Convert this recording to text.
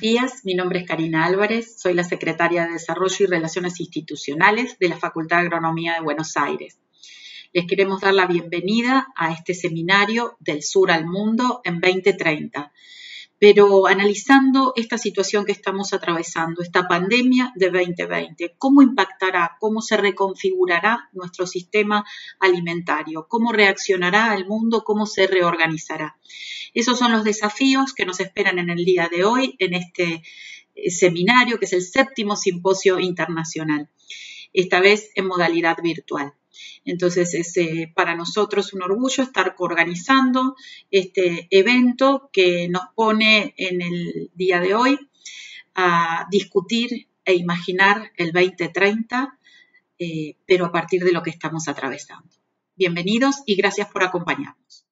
días, mi nombre es Karina Álvarez, soy la secretaria de Desarrollo y Relaciones Institucionales de la Facultad de Agronomía de Buenos Aires. Les queremos dar la bienvenida a este seminario del Sur al Mundo en 2030, pero analizando esta situación que estamos atravesando, esta pandemia de 2020, cómo impactará, cómo se reconfigurará nuestro sistema alimentario, cómo reaccionará el mundo, cómo se reorganizará. Esos son los desafíos que nos esperan en el día de hoy, en este eh, seminario, que es el séptimo simposio internacional, esta vez en modalidad virtual. Entonces es eh, para nosotros un orgullo estar organizando este evento que nos pone en el día de hoy a discutir e imaginar el 2030, eh, pero a partir de lo que estamos atravesando. Bienvenidos y gracias por acompañarnos.